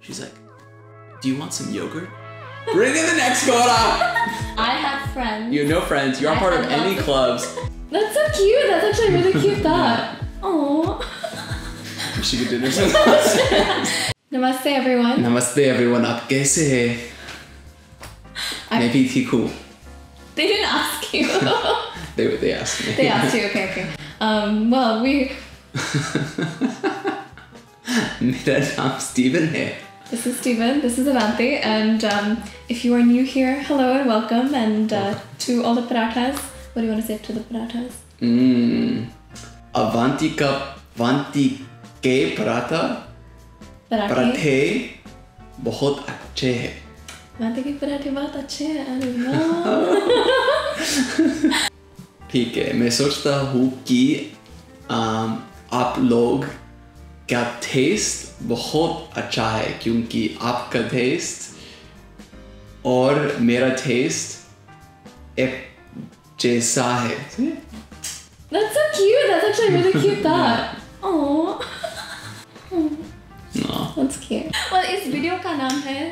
She's like, "Do you want some yogurt?" Bring in the next Gora. I have friends. You have no friends. You're not I part of have any lots of- clubs. That's so cute. That's actually a really cute thought. Aww. We should get dinner sometime. Namaste, everyone. Namaste everyone. आप कैसे हैं? I- मैं भी ठीक हूँ. They didn't ask you. They they asked me. they asked you. Okay, okay. Um, well, we. मेरा नाम Steven है. This is Steven. This is Avanti. And um, if you are new here, hello and welcome. And uh, to all the parathas, what do you want to say to the parathas? Mm. Avanti का Avanti के paratha Parathi. पराठे बहुत अच्छे हैं. Avanti के पराठे बहुत अच्छे हैं. अरे वाह. ठीक है मैं सोचता हूँ कि um, आप लोग का टेस्ट बहुत अच्छा है क्योंकि आपका टेस्ट और मेरा टेस्ट एक जैसा है That's so cute. That's actually a really cute thought. Aww. No. That's cute. Well, इस वीडियो का नाम है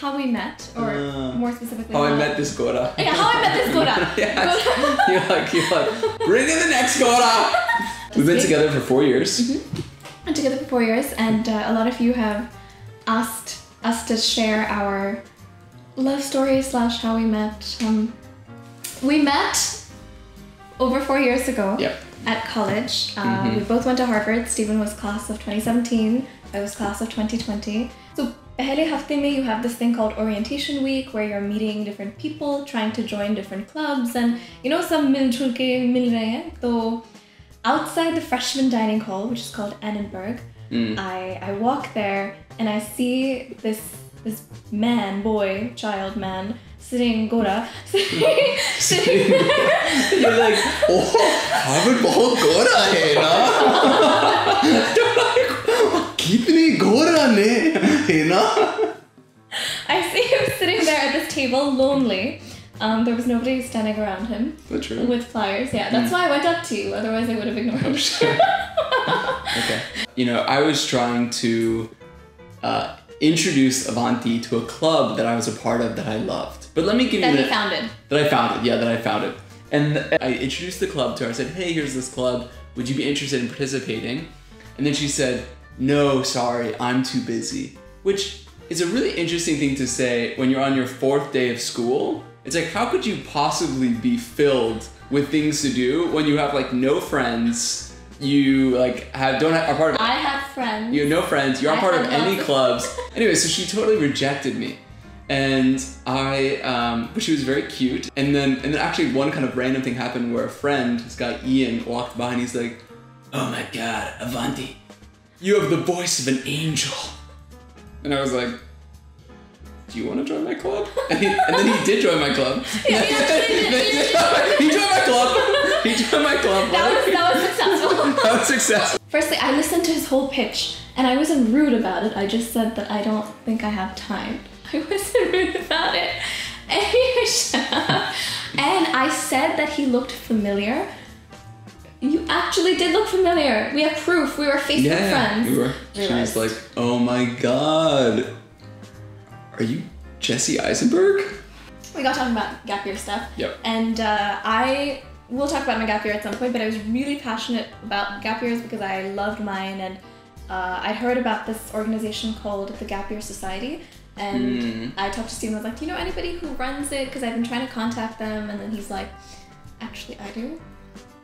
How We Met, or Uh, more specifically, How I not- met this Gora. Yeah, How I Met This Gora. Yes. Gora. You're like, you're like, bring in the next Gora. We've been Just together for four years. Been four years, and uh, a lot of you have asked us to share our love story slash how we met. Um, we met over four years ago Yep. at college. Uh, We both went to Harvard. Stephen was class of 2017. I was class of 2020. So pehle hafte you have this thing called orientation week where you're meeting different people, trying to join different clubs, and you know some mil jul ke mil rahe hain. So outside the freshman dining hall, which is called Annenberg, I, I walk there and I see this this man, boy, child, man, sitting Gora, sitting, sitting You're like, oh, Harvard बहुत गोरा है ना? You're like, कितनी गोरा ने है ना? I see him sitting there at this table, lonely. Um, there was nobody standing around him That's true. with flyers. Yeah, that's why I went up to you. Otherwise, I would have ignored you. Okay. You know, I was trying to uh, introduce Avanti to a club that I was a part of that I loved. But let me give that you he the, founded. that I founded. Yeah, that I founded. And I introduced the club to her. I said, "Hey, here's this club. Would you be interested in participating?" And then she said, "No, sorry, I'm too busy." Which is a really interesting thing to say when you're on your fourth day of school. It's like, how could you possibly be filled with things to do when you have like no friends? You like have don't have, are part of I have friends. you have no friends. You're not I part of any clubs. Anyway, so she totally rejected me, and I, um, but she was very cute. And then, and then actually, one kind of random thing happened where a friend, this guy Ian, walked by and he's like, "Oh my God, Avanti, you have the voice of an angel." And I was like, "Do you want to join my club?" And, he, and then he did join my club. Yeah, he actually did. he joined my club. He joined my club. that was that was successful. that was successful. Firstly, I listened to his whole pitch, and I wasn't rude about it. I just said that I don't think I have time. I wasn't rude about it. and I said that he looked familiar. You actually did look familiar. We have proof. We were Facebook Yeah, friends. we were. She was like, "Oh my god, are you Jesse Eisenberg?" we got talking about gap year stuff. Yep. And uh, I will talk about my gap year at some point, but I was really passionate about gap years because I loved mine and uh, I'd heard about this organization called the Gap Year Society. And Mm. I talked to Steven, I was like, Do you know anybody who runs it? Because I've been trying to contact them. And then he's like, Actually, I do.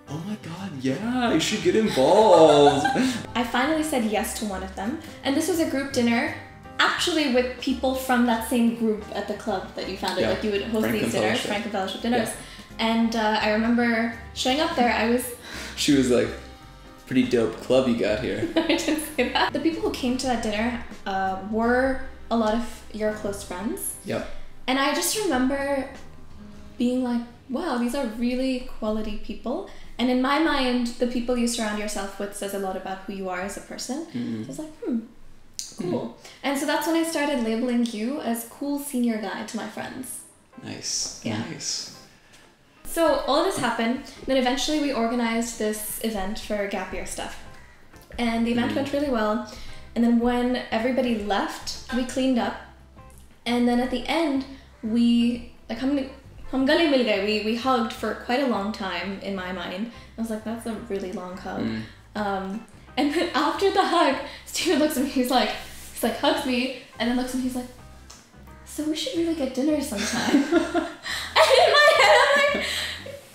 Oh my god, yeah, you should get involved. I finally said yes to one of them. And this was a group dinner. Actually, with people from that same group at the club that you founded, Yeah, like you would host Franklin these dinners, Fellowship. Franklin Fellowship dinners. And uh, I remember showing up there. I was she was like, "Pretty dope club you got here." I didn't say that. The people who came to that dinner uh, were a lot of your close friends. Yep. And I just remember being like, wow, these are really quality people. And in my mind, the people you surround yourself with says a lot about who you are as a person. Mm-hmm. So I was like, hmm, cool. And so that's when I started labeling you as cool senior guy to my friends. Nice. Yeah. Nice. So all of this happened. Then eventually we organized this event for Gap Year stuff. And the event went really well. And then when everybody left, we cleaned up. And then at the end, we like hum hum gale mil gaye. We we hugged for quite a long time in my mind. I was like, that's a really long hug. Mm. Um, and then after the hug, Steven looks at me. He's like, he's like hugs me, and then looks at me. He's like, so we should really get dinner sometime. and in my head, I'm like,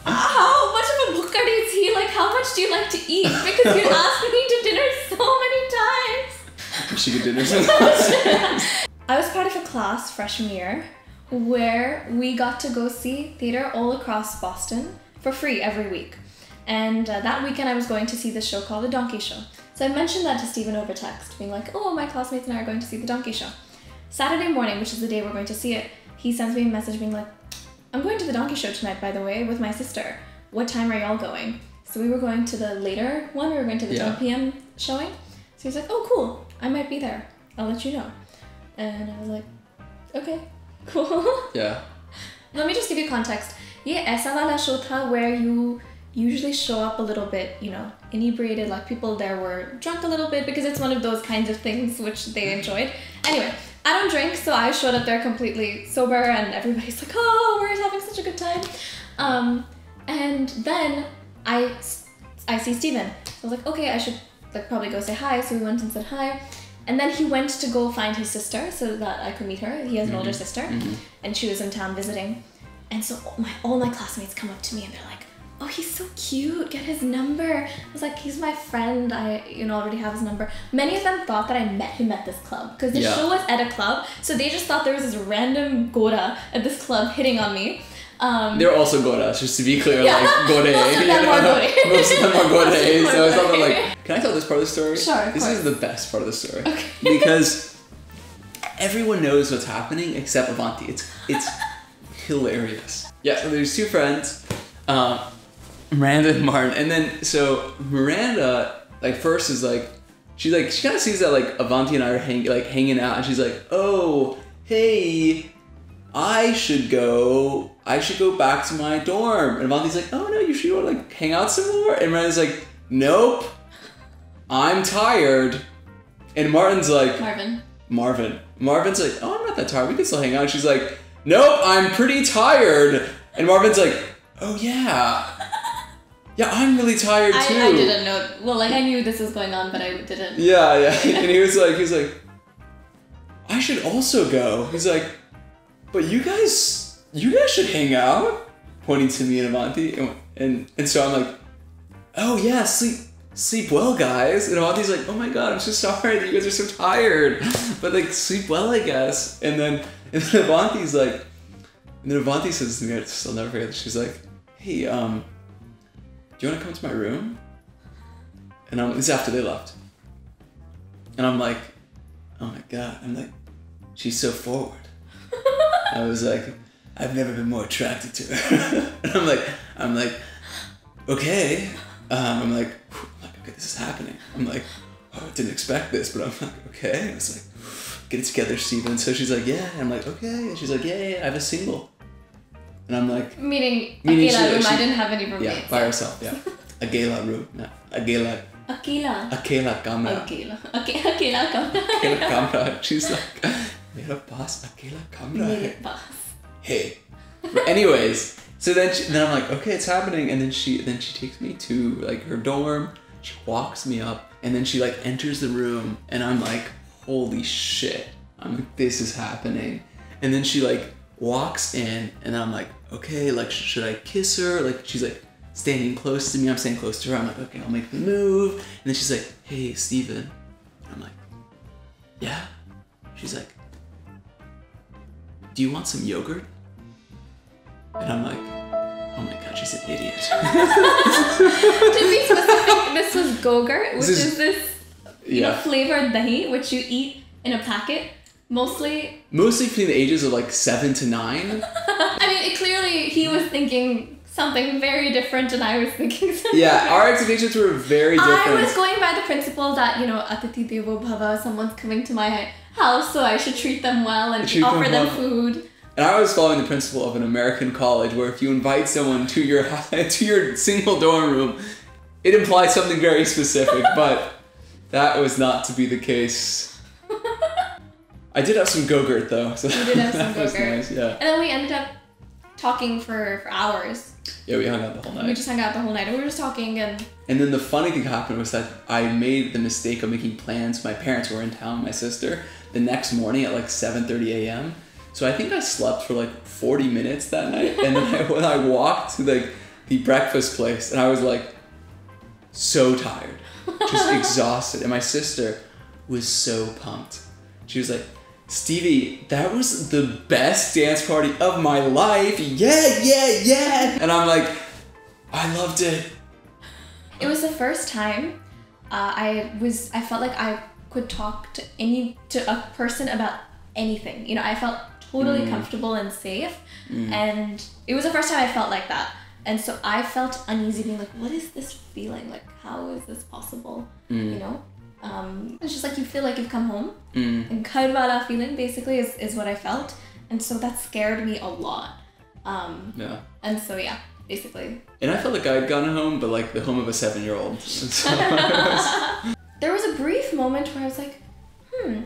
how much of a bukkadi is he? Like, how much do you like to eat? Because you asked me to dinner so many times. She could dinner. I was part of a class freshman year where we got to go see theater all across Boston for free every week. And uh, that weekend, I was going to see the show called The Donkey Show. So I mentioned that to Stephen over text, being like, oh, my classmates and I are going to see The Donkey Show. Saturday morning, which is the day we're going to see it, he sends me a message being like, I'm going to The Donkey Show tonight, by the way, with my sister. What time are y'all going? So we were going to the later one, we were going to the Yeah. 10 p.m. showing. So he's like, oh, cool, I might be there. I'll let you know. And I was like, okay, cool. yeah. Let me just give you context. ये ऐसा वाला show था where you usually show up a little bit, you know, inebriated, like people there were drunk a little bit because it's one of those kinds of things which they enjoyed. Anyway, I don't drink, so I showed up there completely sober and everybody's like, oh, we're having such a good time. Um, and then I, I see Steven. So I was like, okay, I should like probably go say hi. So we went and said hi. And then he went to go find his sister so that I could meet her. He has an older sister, and she was in town visiting. And so all my all my classmates come up to me and they're like, "Oh, he's so cute. Get his number." I was like, "He's my friend. I you know already have his number." Many of them thought that I met him at this club because the Yeah. show was at a club, so they just thought there was this random gora at this club hitting on me. Um, They're also Godas, just to be clear, Yeah. like Gode. Most of them are Gode. Most of them are Gode. Most of them are so it's not like, can I tell this part of the story? Sure, This is the best part of the story. Okay. because everyone knows what's happening except Avanti. It's it's hilarious. Yeah, so there's two friends, um, Miranda and Martin, and then so Miranda like first is like she's like she kind of sees that like Avanti and I are hang, like hanging out, and she's like, oh hey, I should go. I should go back to my dorm. And Avanti's like, oh no, you should go like hang out some more. And Miranda's like, nope, I'm tired. And Martin's like, Marvin. Marvin. Marvin's like, oh, I'm not that tired. We can still hang out. She's like, nope, I'm pretty tired. And Marvin's like, oh yeah, yeah, I'm really tired too. I, I didn't know. Well, like I knew this was going on, but I didn't. Yeah, yeah. And he was like, he's like, I should also go. He's like, but you guys, you guys should hang out. Pointing to me and Avanti, and and, and so I'm like, oh yeah, sleep sleep well, guys. And Avanti's like, oh my god, I'm so sorry that you guys are so tired, but like sleep well, I guess. And then and then Avanti's like, and then Avanti says to me, I'll never forget. She's like, hey, um, do you want to come to my room? And I'm, this is after they left. And I'm like, oh my god. I'm like, she's so forward. I was like, I've never been more attracted to her. and I'm like, I'm like, okay. Um, I'm like, I'm like, okay, this is happening. I'm like, oh, I didn't expect this, but I'm like, okay. I was like, get it together, Steven. So she's like, yeah. And I'm like, okay. And she's like, yeah, yeah, I have a single. And I'm like, Meaning, Meaning Akela she- room. I she- didn't have any yeah, roommates. by herself, yeah. A gala room, yeah. A gala, Akela. Akela camera. Akela. Okay, Akela, come. Akela camera. She's like, मेरा पास अकेला कमरा है. Mere paas. Hey. But anyways, so then she, then I'm like, okay, it's happening, and then she then she takes me to like her dorm. She walks me up, and then she like enters the room, and I'm like, holy shit! I'm like, this is happening. And then she like walks in, and I'm like, okay, like should I kiss her? Like she's like standing close to me. I'm standing close to her. I'm like, okay, I'll make the move. And then she's like, hey, Steven. I'm like, yeah. She's like, do you want some yogurt? And I'm like, oh my god, she's an idiot. to be specific, this was Go-Gurt, which This is- is, this you know flavored dahi, which you eat in a packet. Mostly, Mostly between the ages of like seven to nine. I mean, it clearly he was thinking something very different, and I was thinking something. Yeah, very our expectations were very different. I was going by the principle that you know, atithi devo bhava, someone's coming to my house, so I should treat them well and Treat them offer them well. food. And I was following the principle of an American college where if you invite someone to your to your single dorm room, it implies something very specific. but that was not to be the case. I did have some Go-Gurt though. So You did have some Go-Gurt. nice, yeah. And then we ended up talking for, for hours. Yeah, we hung out the whole night. We just hung out the whole night and we were just talking and And then the funny thing happened was that I made the mistake of making plans. My parents were in town, my sister, the next morning at like 7:30 a.m. So I think I slept for like 40 minutes that night. And then I, when I walked to like the breakfast place, and I was like so tired, just exhausted. And my sister was so pumped. She was like, Stevie, that was the best dance party of my life. Yeah, yeah, yeah. And I'm like, I loved it. it was the first time uh, I was I felt like I could talk to any to a person about anything. You know, I felt totally mm. comfortable and safe, mm. and it was the first time I felt like that. And so I felt uneasy, being like, "What is this feeling? Like, how is this possible?" Mm. You know, um, it's just like you feel like you've come home. Mm. And that feeling basically is, is what I felt. And so that scared me a lot. Um, yeah. And so, yeah, basically. And I felt like I'd gone home, but like the home of a seven year old. There was a brief moment where I was like, hmm,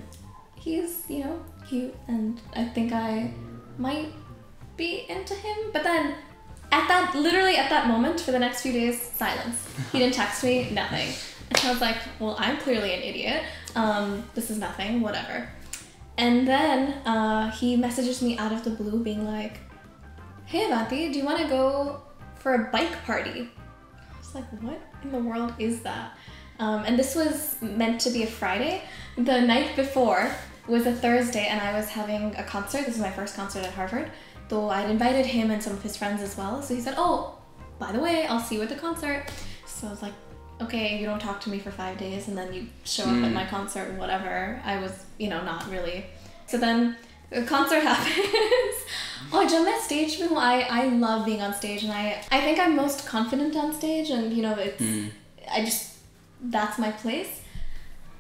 he's, you know, cute. And I think I might be into him. But then at that, literally at that moment, for the next few days, silence. He didn't text me, nothing. And I was like, well, I'm clearly an idiot. Um, this is nothing, whatever. And then uh, he messages me out of the blue, being like, hey, Avanti, do you want to go for a bike party? I was like, what in the world is that? Um, and this was meant to be a Friday. The night before was a Thursday, and I was having a concert. This is my first concert at Harvard. Though I'd invited him and some of his friends as well. So he said, Oh, by the way, I'll see you at the concert. So I was like, Okay, you don't talk to me for five days, and then you show up at my concert, and whatever. I was, you know, not really. So then the concert happens. oh, jab main stage pe hu, I I love being on stage, and I I think I'm most confident on stage, and you know it's I just that's my place.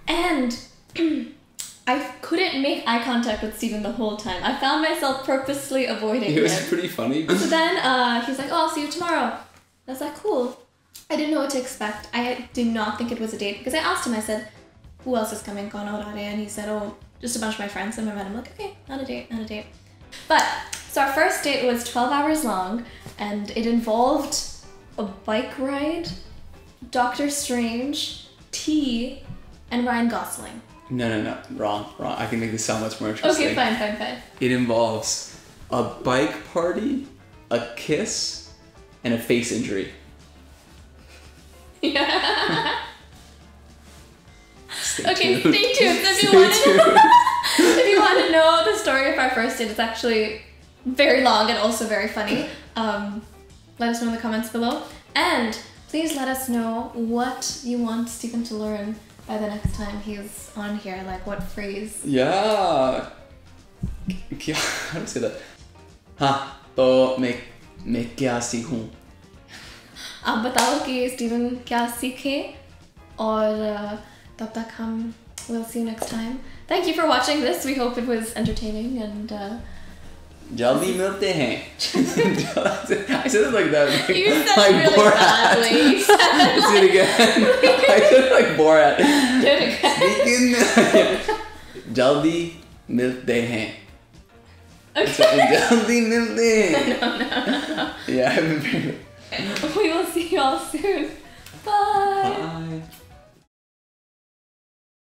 And I couldn't make eye contact with Steven the whole time. I found myself purposely avoiding him. it was pretty funny. So then uh, he's like, "Oh, I'll see you tomorrow." I was like, "Cool." I didn't know what to expect. I did not think it was a date because I asked him. I said, "Who else is coming?" Kaun aur aa rahe hain?" And he said, "Oh, just a bunch of my friends." And I met him like, "Okay, not a date, not a date." But so our first date was twelve hours long, and it involved a bike ride, Doctor Strange, tea, and Ryan Gosling. No, no, no. Wrong, wrong. I can make this sound much more interesting. Okay, fine, fine, fine. It involves a bike party, a kiss, and a face injury. Yeah. Stay Okay, tuned. stay tuned. If you Stay want to know, tuned. if you want to know the story of our first date, it's actually very long and also very funny. Um, let us know in the comments below, and please let us know what you want Stephen to learn by the next time he's on here. Like what phrase? Yeah. क्या how do I say that? हाँ तो मैं मैं क्या सीखूं? आप बताओ कि स्टीवन क्या सीखे और uh, तब तक हम we'll see you next time. Thank you for watching this. We hope it was entertaining and. Uh, जल्दी मिलते हैं. I said it like that. Like, You said like it really Borat. badly. You said it Let's do it again. I said it like Borat. Do it again. लेकिन जल्दी मिलते हैं. जल्दी मिलते हैं. Yeah, I've been very. We will see you all soon. Bye. Bye.